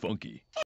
funky.